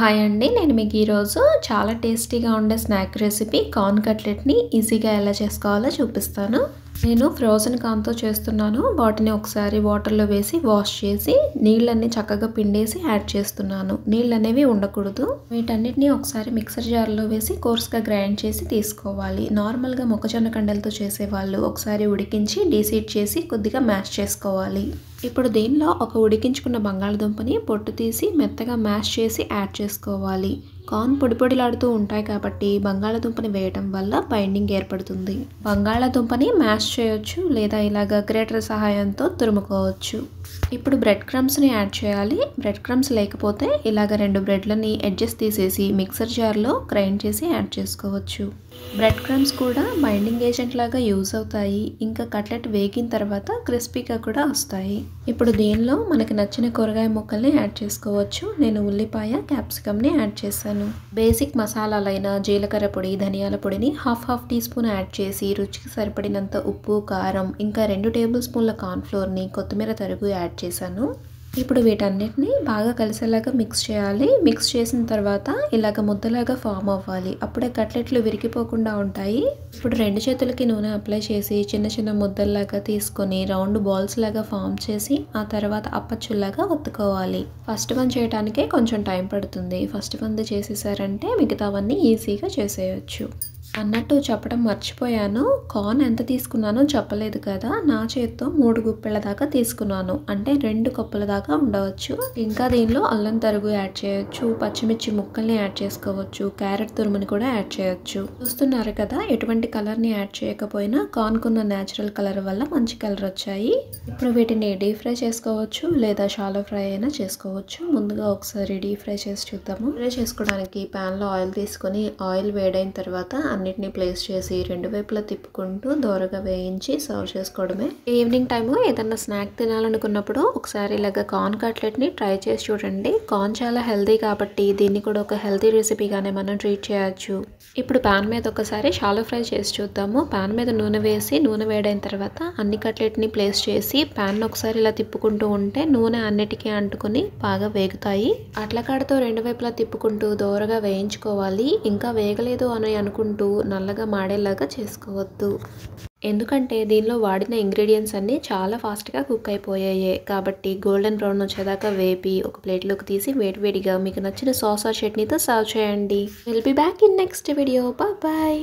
Hi అండి. నేను మీకు ఈరోజు చాలా టేస్టీగా ఉండే స్నాక్ రెసిపీ కార్న్ కట్లెట్ని ఈజీగా ఎలా చేసుకోవాలో చూపిస్తాను. నేను ఫ్రోజన్ కార్న్తో చేస్తున్నాను. వాటిని ఒకసారి వాటర్లో వేసి వాష్ చేసి నీళ్ళన్నీ చక్కగా పిండేసి యాడ్ చేస్తున్నాను. నీళ్ళు అనేవి ఉండకూడదు. వీటన్నిటిని ఒకసారి మిక్సర్ జార్లో వేసి కోర్స్గా గ్రైండ్ చేసి తీసుకోవాలి. నార్మల్గా మొక్కజొన్న కండలతో చేసేవాళ్ళు ఒకసారి ఉడికించి డీసీడ్ చేసి కొద్దిగా మ్యాష్ చేసుకోవాలి. ఇప్పుడు దీనిలో ఒక ఉడికించుకున్న బంగాళదుంపని పొట్టు తీసి మెత్తగా మ్యాష్ చేసి యాడ్ చేసుకోవాలి. కార్న్ పొడిపొడిలాడుతూ ఉంటాయి కాబట్టి బంగాళదుంపని వేయటం వల్ల బైండింగ్ ఏర్పడుతుంది. బంగాళదుంపని మ్యాష్ చేయొచ్చు లేదా ఇలాగ గ్రేటర్ సహాయంతో తురుముకోవచ్చు. ఇప్పుడు బ్రెడ్ క్రమ్స్ని యాడ్ చేయాలి. బ్రెడ్ క్రమ్స్ లేకపోతే ఇలాగ రెండు బ్రెడ్లని ఎడ్జెస్ తీసేసి మిక్సర్ జార్లో గ్రైండ్ చేసి యాడ్ చేసుకోవచ్చు. బ్రెడ్ క్రమ్స్ కూడా బైండింగ్ ఏజెంట్ లాగా యూజ్ అవుతాయి. ఇంకా కట్లెట్ వేగిన తర్వాత క్రిస్పీగా కూడా వస్తాయి. ఇప్పుడు దీనిలో మనకి నచ్చిన కూరగాయ ముక్కల్ని యాడ్ చేసుకోవచ్చు. నేను ఉల్లిపాయ క్యాప్సికమ్ని యాడ్ చేశాను. బేసిక్ మసాలాలైన జీలకర్ర పొడి ధనియాల పొడిని half half teaspoon add చేసి రుచికి సరిపడినంత ఉప్పు కారం ఇంకా రెండు టేబుల్ స్పూన్ల కార్న్ఫ్లోర్ని కొత్తిమీర తరుగు యాడ్ చేశాను. ఇప్పుడు వీటన్నిటిని బాగా కలిసేలాగా మిక్స్ చేయాలి. మిక్స్ చేసిన తర్వాత ఇలాగ ముద్దలాగా ఫామ్ అవ్వాలి. అప్పుడే కట్లెట్లు విరిగిపోకుండా ఉంటాయి. ఇప్పుడు రెండు చేతులకి నూనె అప్లై చేసి చిన్న చిన్న ముద్దల్లాగా తీసుకొని రౌండ్ బాల్స్ లాగా ఫామ్ చేసి ఆ తర్వాత అప్పచ్చుల్లాగా ఒత్తుకోవాలి. ఫస్ట్ వన్ చేయడానికే కొంచెం టైం పడుతుంది. ఫస్ట్ వన్ చేసేసారంటే మిగతావన్నీ ఈజీగా చేసేయచ్చు. అన్నట్టు చెప్పడం మర్చిపోయాను. కార్న్ ఎంత తీసుకున్నానో చెప్పలేదు కదా. నా చేత్తో మూడు గుప్పెల దాకా తీసుకున్నాను. అంటే రెండు కప్పుల దాకా ఉండవచ్చు. ఇంకా దీనిలో అల్లం తరుగు యాడ్ చేయొచ్చు. పచ్చిమిర్చి ముక్కల్ని యాడ్ చేసుకోవచ్చు. క్యారెట్ తురుముని కూడా యాడ్ చేయొచ్చు. చూస్తున్నారు కదా ఎటువంటి కలర్ని యాడ్ చేయకపోయినా కార్న్కున్న న్యాచురల్ కలర్ వల్ల మంచి కలర్ వచ్చాయి. ఇప్పుడు వీటిని డీప్ ఫ్రై చేసుకోవచ్చు లేదా షాలో ఫ్రై అయినా చేసుకోవచ్చు. ముందుగా ఒకసారి డీప్ ఫ్రై చేసి చూద్దాము. ఫ్రై చేసుకోవడానికి ప్యాన్లో ఆయిల్ తీసుకొని ఆయిల్ వేడైన తర్వాత అన్నిటిని ప్లేస్ చేసి రెండు వైపులా తిప్పుకుంటూ దోరగా వేయించి సర్వ్ చేసుకోవడమే. ఈవినింగ్ టైము ఏదన్నా స్నాక్ తినాలనుకున్నప్పుడు ఒకసారి ఇలాగ కార్న్ కట్లెట్ని ట్రై చేసి చూడండి. కార్న్ చాలా హెల్తీ కాబట్టి దీన్ని కూడా ఒక హెల్తీ రెసిపీగానే మనం ట్రీట్ చేయొచ్చు. ఇప్పుడు పాన్ మీద ఒకసారి షాలో ఫ్రై చేసి చూద్దాము. పాన్ మీద నూనె వేసి నూనె వేడైన తర్వాత అన్ని కట్లెట్ని ప్లేస్ చేసి పాన్ ఒకసారి ఇలా తిప్పుకుంటూ ఉంటే నూనె అన్నిటికీ అంటుకుని బాగా వేగుతాయి. అట్లకాడతో రెండు వైపులా తిప్పుకుంటూ దోరగా వేయించుకోవాలి. ఇంకా వేగలేదు అని అనుకుంటూ నల్లగా మాడేలాగా చేసుకోవద్దు. ఎందుకంటే దీనిలో వాడిన ఇంగ్రీడియంట్స్ అన్నీ చాలా ఫాస్ట్గా కుక్ అయిపోయాయి. కాబట్టి గోల్డెన్ బ్రౌన్ వచ్చేదాకా వేపి ఒక ప్లేట్లోకి తీసి వేడివేడిగా మీకు నచ్చిన సాస్ ఆర్ చట్నీతో సర్వ్ చేయండి. Will be back in next video bye